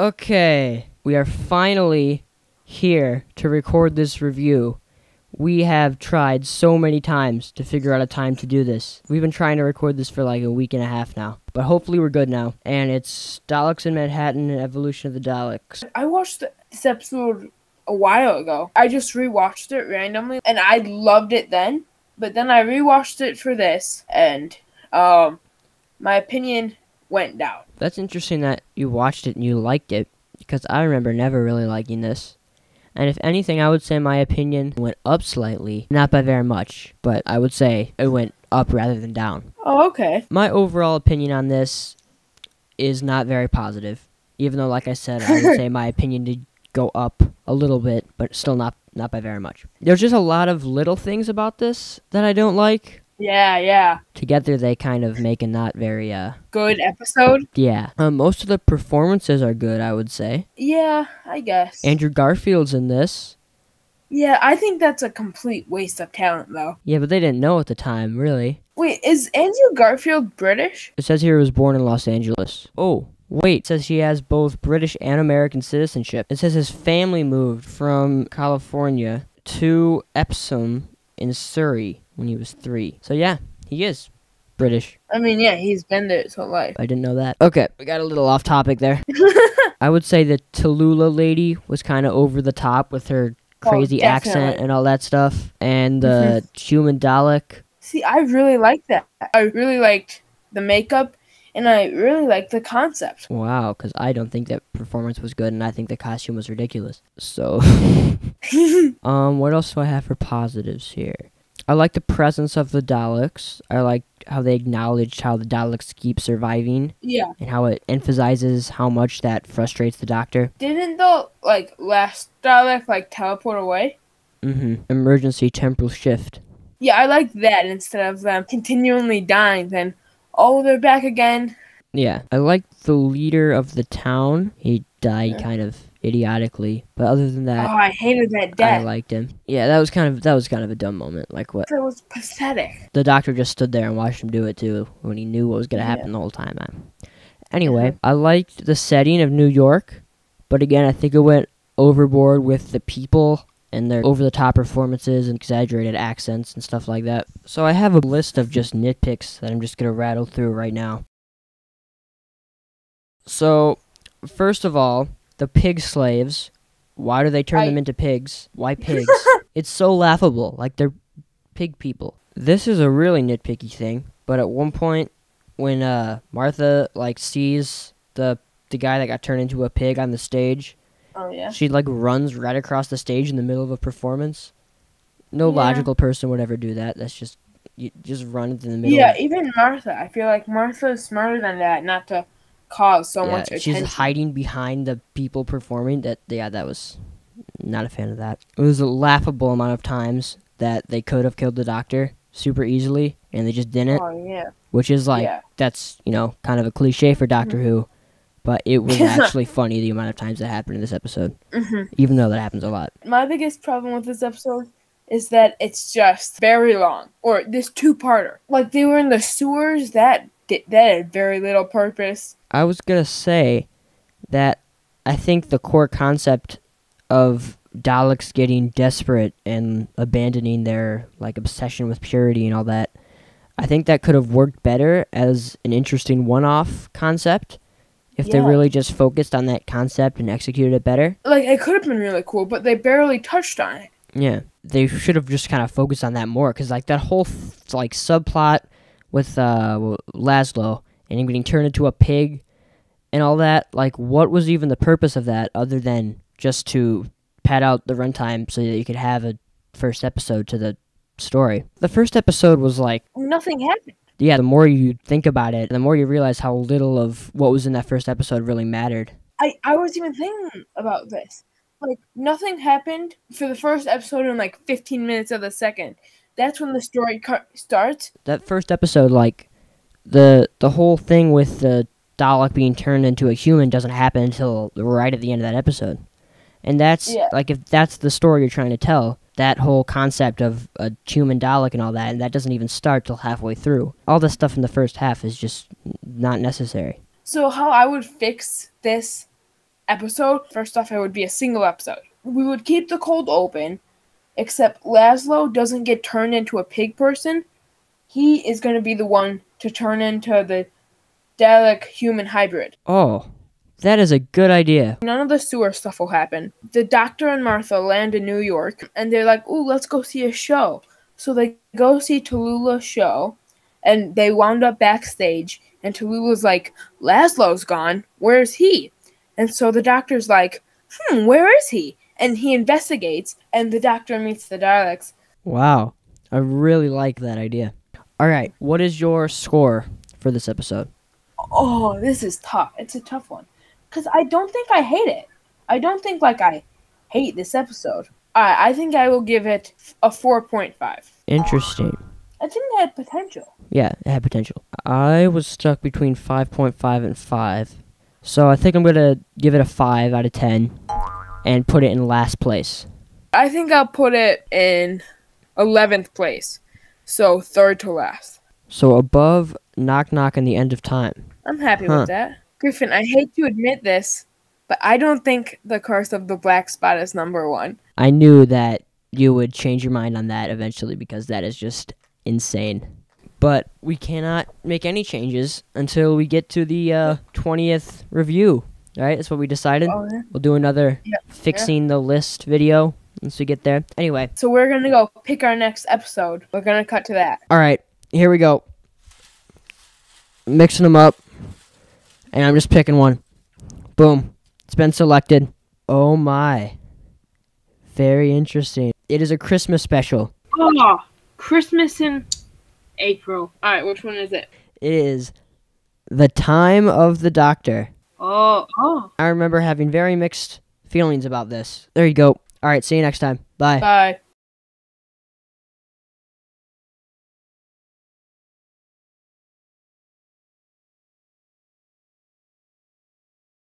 Okay, we are finally here to record this review. We have tried so many times to figure out a time to do this. We've been trying to record this for like a week and a half now, but hopefully we're good now. And it's Daleks in Manhattan and Evolution of the Daleks. I watched this episode a while ago. I just rewatched it randomly and I loved it then. But then I rewatched it for this and um my opinion went down. That's interesting that you watched it and you liked it, because I remember never really liking this. And if anything, I would say my opinion went up slightly, not by very much, but I would say it went up rather than down. Oh, okay. My overall opinion on this is not very positive, even though, like I said, I would say my opinion did go up a little bit, but still not not by very much. There's just a lot of little things about this that I don't like. Yeah, yeah. Together, they kind of make a not very uh Good episode. yeah. Um, most of the performances are good, I would say. Yeah, I guess. Andrew Garfield's in this. yeah, I think that's a complete waste of talent though. Yeah, but they didn't know at the time, really. Wait, is Andrew Garfield British? It says here he was born in Los Angeles. Oh, wait. It says he has both British and American citizenship. It says his family moved from California to Epsom in Surrey when he was three. So yeah, he is British. I mean, yeah, he's been there his whole life. I didn't know that. Okay, we got a little off topic there. I would say the Tallulah lady was kind of over the top with her crazy accent and all that stuff. And the human Dalek, See, I really liked that. I really liked the makeup and I really liked the concept. wow, because I don't think that performance was good, and I think the costume was ridiculous. So, um, what else do I have for positives here? I like the presence of the Daleks. I like how they acknowledged how the Daleks keep surviving yeah. and how it emphasizes how much that frustrates the Doctor. Didn't the like last Dalek like teleport away? Mm-hmm. Emergency temporal shift. Yeah, I like that instead of them continually dying. Then, oh, they're back again. Yeah, I like the leader of the town. He died Yeah. kind of idiotically, but other than that, Oh, I hated that I liked him. Yeah, that was kind of that was kind of a dumb moment. Like what It was pathetic. the doctor just stood there and watched him do it too when he knew what was gonna Yeah. happen the whole time. Anyway, mm-hmm. I liked the setting of New York, but again, I think it went overboard with the people and their over the top performances and exaggerated accents and stuff like that. So I have a list of just nitpicks that I'm just gonna rattle through right now. So, first of all, the pig slaves. Why do they turn I- them into pigs? Why pigs? it's so laughable. Like they're pig people. This is a really nitpicky thing, but at one point when uh Martha like sees the the guy that got turned into a pig on the stage, Oh yeah. she like runs right across the stage in the middle of a performance. No Yeah. logical person would ever do that. That's just you just run into the middle. Yeah, of, even Martha. I feel like Martha is smarter than that, not to cause so yeah, much she's hiding behind the people performing. That yeah, that was not a fan of that. It was a laughable amount of times that they could have killed the doctor super easily, and they just didn't. Oh yeah. which is like Yeah. that's you know kind of a cliche for Doctor Who, but it was actually funny the amount of times that happened in this episode, hmm even though that happens a lot. My biggest problem with this episode is that it's just very long, or this two-parter. Like they were in the sewers. That that had very little purpose. I was gonna say that I think the core concept of Daleks getting desperate and abandoning their like obsession with purity and all that, I think that could have worked better as an interesting one-off concept if they really just focused on that concept and executed it better. Like it could have been really cool, but they barely touched on it. Yeah, they should have just kind of focused on that more, because like that whole like subplot with uh Laszlo and him getting turned into a pig and all that. Like, what was even the purpose of that other than just to pad out the runtime so that you could have a first episode to the story? The first episode was like, Nothing happened. yeah, the more you think about it, the more you realize how little of what was in that first episode really mattered. I I was even thinking about this. Like nothing happened for the first episode in like 15 minutes of the second. That's when the story car- starts. that first episode, like the the whole thing with the Dalek being turned into a human doesn't happen until right at the end of that episode, and that's Yeah. like if that's the story you're trying to tell, that whole concept of a human Dalek and all that, and that doesn't even start till halfway through. All the stuff in the first half is just not necessary. So how I would fix this episode, first off, it would be a single episode. We would keep the cold open, except Laszlo doesn't get turned into a pig person. He is going to be the one to turn into the Dalek human hybrid. Oh, that is a good idea. None of the sewer stuff will happen. The doctor and Martha land in New York and they're like, ooh, let's go see a show. So they go see Tallulah's show and they wound up backstage and Tallulah's like, Laszlo's gone. Where's he? And so the doctor's like, hmm, where is he? And he investigates and the doctor meets the Daleks. Wow. I really like that idea. All right. What is your score for this episode? Oh, this is tough. It's a tough one. Because I don't think I hate it. I don't think, like, I hate this episode. I, I think I will give it a 4.5. Interesting. I think it had potential. Yeah, it had potential. I was stuck between 5.5 and 5. So I think I'm going to give it a 5 out of 10 and put it in last place. I think I'll put it in 11th place. So third to last. So above Knock Knock and the End of Time. I'm happy Huh. with that. Griffin, I hate to admit this, but I don't think The Curse of the Black Spot is number one. I knew that you would change your mind on that eventually because that is just insane. But we cannot make any changes until we get to the uh, 20th review. Right? That's what we decided. Oh, yeah. We'll do another Yeah, fixing the list video once we get there. Anyway, So we're going to go pick our next episode. We're going to cut to that. all right, here we go. Mixing them up, and I'm just picking one. Boom. It's been selected. Oh my. Very interesting. It is a Christmas special. Oh, Christmas in April. All right, which one is it? It is The Time of the Doctor. Oh, oh. I remember having very mixed feelings about this. There you go. All right, see you next time. Bye. Bye.